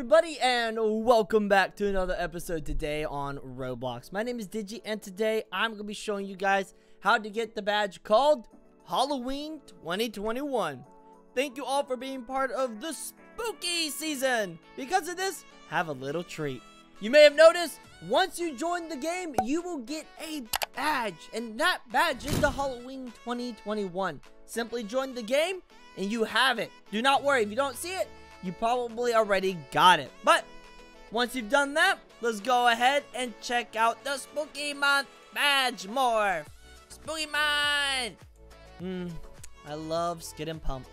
everybody, and welcome back to another episode today on Roblox. My name is Digi, and today I'm going to be showing you guys how to get the badge called Halloween 2021. Thank you all for being part of the spooky season. Because of this, have a little treat. You may have noticed, once you join the game, you will get a badge, and that badge is the Halloween 2021. Simply join the game, and you have it. Do not worry, if you don't see it, you probably already got it. But once you've done that, let's go ahead and check out the Spooky Month badge more. Spooky Month! Hmm, I love Skid and Pump.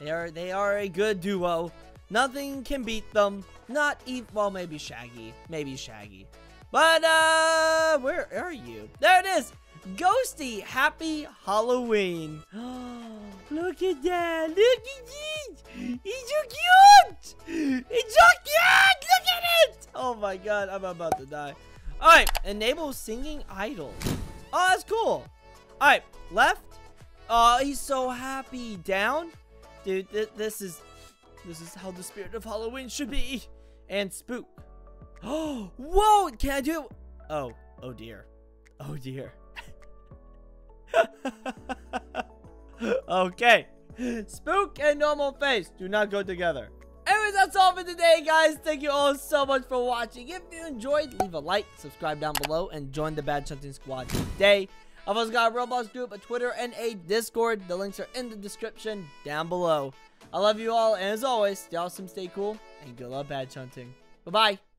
They are, they are a good duo. Nothing can beat them. Not even, well, maybe Shaggy. Maybe Shaggy. But, uh, where are you? There it is! Ghosty, happy Halloween. Look at that. Look at it. It's so cute. It's so cute. Look at it. Oh my god, I'm about to die. All right, enable singing idol. Oh, that's cool. All right, left. Oh, he's so happy. Down. Dude, th this is this is how the spirit of Halloween should be. And spook. Oh, whoa, can I do it? Oh, oh dear. Oh dear. okay. Spook and normal face do not go together. Anyways, that's all for today, guys. Thank you all so much for watching. If you enjoyed, leave a like, subscribe down below, and join the Badge Hunting Squad today. I've also got a Roblox group, a Twitter, and a Discord. The links are in the description down below. I love you all, and as always, stay awesome, stay cool, and good luck badge hunting. Bye-bye.